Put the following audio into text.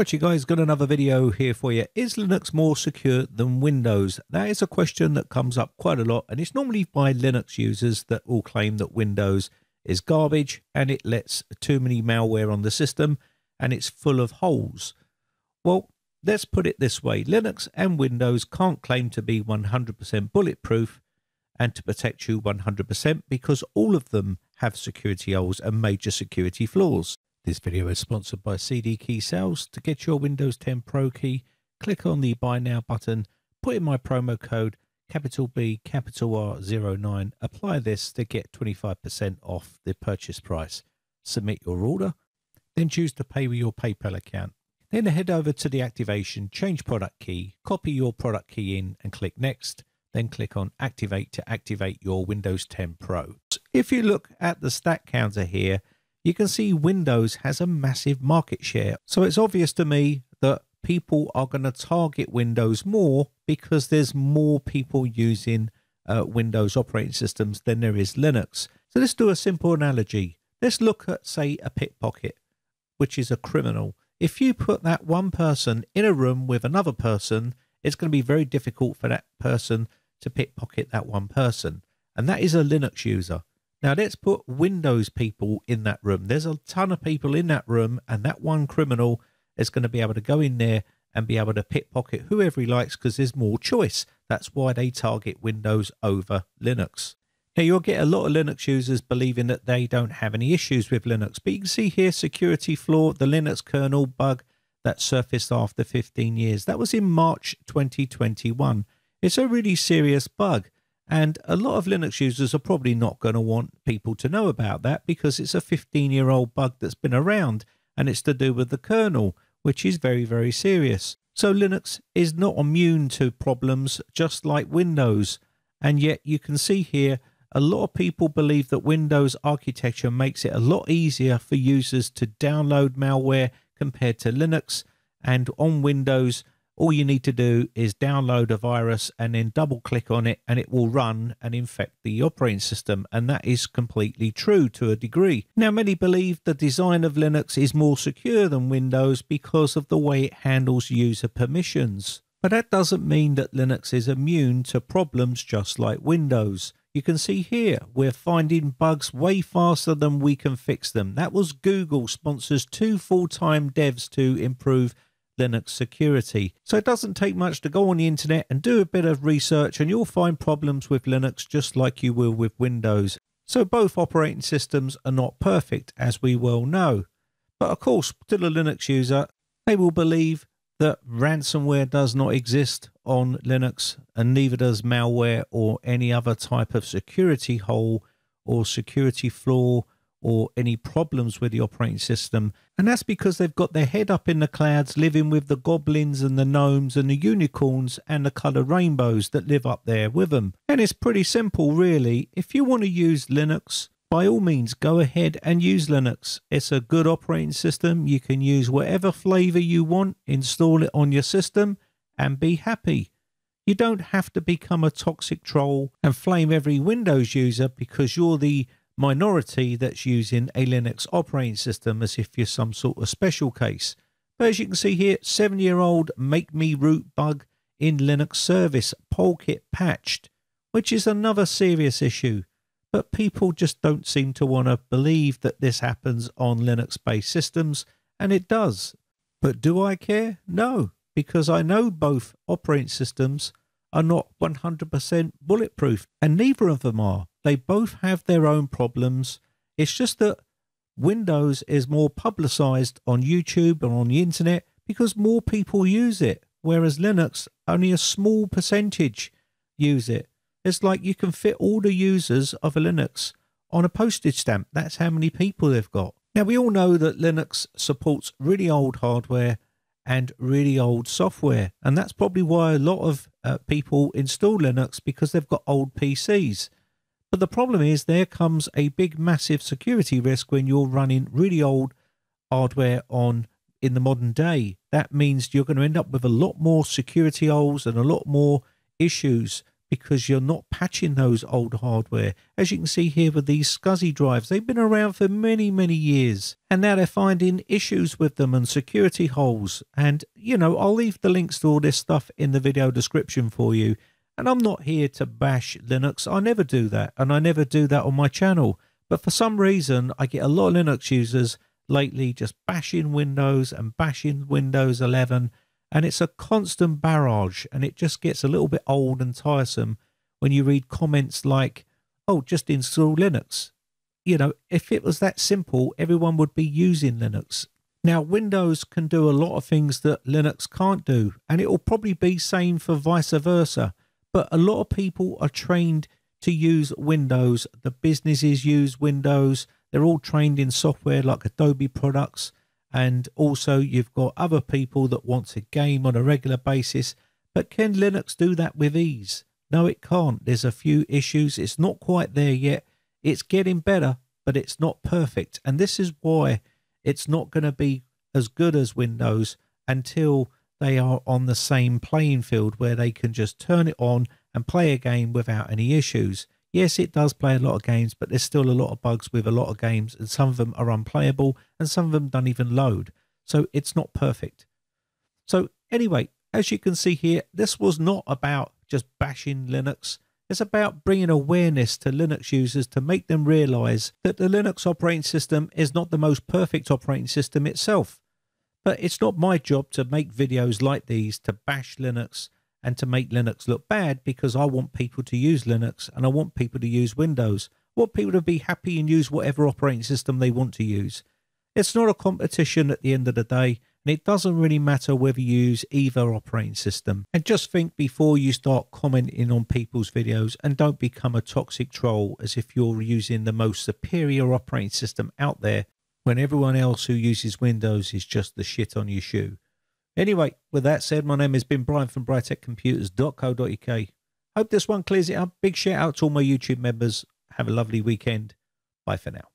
What you guys got another video here for you. Is Linux more secure than Windows? That is a question that comes up quite a lot and it's normally by Linux users that will claim that Windows is garbage and it lets too many malware on the system and it's full of holes. Well, let's put it this way. Linux and Windows can't claim to be 100% bulletproof and to protect you 100% because all of them have security holes and major security flaws. This video is sponsored by CD Key Sales. To get your Windows 10 Pro key, click on the Buy Now button, put in my promo code capital B, capital R 09. Apply this to get 25% off the purchase price. Submit your order, then choose to pay with your PayPal account. Then head over to the activation, change product key, copy your product key in and click next. Then click on activate to activate your Windows 10 Pro. If you look at the stat counter here, you can see Windows has a massive market share. So it's obvious to me that people are going to target Windows more because there's more people using uh, Windows operating systems than there is Linux. So let's do a simple analogy. Let's look at, say, a pickpocket, which is a criminal. If you put that one person in a room with another person, it's going to be very difficult for that person to pickpocket that one person. And that is a Linux user. Now let's put Windows people in that room. There's a ton of people in that room, and that one criminal is going to be able to go in there and be able to pickpocket whoever he likes because there's more choice. That's why they target Windows over Linux. Now you'll get a lot of Linux users believing that they don't have any issues with Linux, but you can see here security flaw, the Linux kernel bug that surfaced after 15 years. That was in March 2021. It's a really serious bug. And a lot of Linux users are probably not going to want people to know about that because it's a 15 year old bug that's been around and it's to do with the kernel, which is very, very serious. So Linux is not immune to problems just like Windows. And yet you can see here a lot of people believe that Windows architecture makes it a lot easier for users to download malware compared to Linux. And on Windows, all you need to do is download a virus and then double click on it and it will run and infect the operating system and that is completely true to a degree. Now many believe the design of Linux is more secure than Windows because of the way it handles user permissions. But that doesn't mean that Linux is immune to problems just like Windows. You can see here, we're finding bugs way faster than we can fix them. That was Google sponsors two full-time devs to improve Linux security. So it doesn't take much to go on the internet and do a bit of research and you'll find problems with Linux just like you will with Windows. So both operating systems are not perfect as we well know. But of course, to the Linux user, they will believe that ransomware does not exist on Linux and neither does malware or any other type of security hole or security flaw or any problems with the operating system. And that's because they've got their head up in the clouds, living with the goblins and the gnomes and the unicorns and the colour rainbows that live up there with them. And it's pretty simple, really. If you want to use Linux, by all means, go ahead and use Linux. It's a good operating system. You can use whatever flavour you want, install it on your system, and be happy. You don't have to become a toxic troll and flame every Windows user because you're the minority that's using a Linux operating system as if you're some sort of special case. But as you can see here, seven year old make me root bug in Linux service, Polkit patched, which is another serious issue. But people just don't seem to want to believe that this happens on Linux based systems, and it does. But do I care? No, because I know both operating systems are not 100% bulletproof, and neither of them are. They both have their own problems. It's just that Windows is more publicized on YouTube and on the internet because more people use it, whereas Linux, only a small percentage use it. It's like you can fit all the users of a Linux on a postage stamp. That's how many people they've got. Now, we all know that Linux supports really old hardware and really old software. And that's probably why a lot of uh, people install Linux because they've got old PCs. But the problem is there comes a big, massive security risk when you're running really old hardware on in the modern day. That means you're going to end up with a lot more security holes and a lot more issues because you're not patching those old hardware. As you can see here with these SCSI drives, they've been around for many, many years and now they're finding issues with them and security holes. And, you know, I'll leave the links to all this stuff in the video description for you. And I'm not here to bash Linux. I never do that. And I never do that on my channel. But for some reason, I get a lot of Linux users lately just bashing Windows and bashing Windows 11 and it's a constant barrage and it just gets a little bit old and tiresome when you read comments like oh just install linux you know if it was that simple everyone would be using linux now windows can do a lot of things that linux can't do and it will probably be same for vice versa but a lot of people are trained to use windows the businesses use windows they're all trained in software like adobe products and also you've got other people that want to game on a regular basis. But can Linux do that with ease? No, it can't. There's a few issues. It's not quite there yet. It's getting better, but it's not perfect. And this is why it's not going to be as good as Windows until they are on the same playing field where they can just turn it on and play a game without any issues. Yes, it does play a lot of games, but there's still a lot of bugs with a lot of games, and some of them are unplayable, and some of them don't even load. So it's not perfect. So, anyway, as you can see here, this was not about just bashing Linux. It's about bringing awareness to Linux users to make them realize that the Linux operating system is not the most perfect operating system itself. But it's not my job to make videos like these to bash Linux and to make Linux look bad because I want people to use Linux and I want people to use Windows. I want people to be happy and use whatever operating system they want to use. It's not a competition at the end of the day, and it doesn't really matter whether you use either operating system. And just think before you start commenting on people's videos and don't become a toxic troll as if you're using the most superior operating system out there when everyone else who uses Windows is just the shit on your shoe. Anyway, with that said, my name has been Brian from brightechcomputers.co.uk. Hope this one clears it up. Big shout out to all my YouTube members. Have a lovely weekend. Bye for now.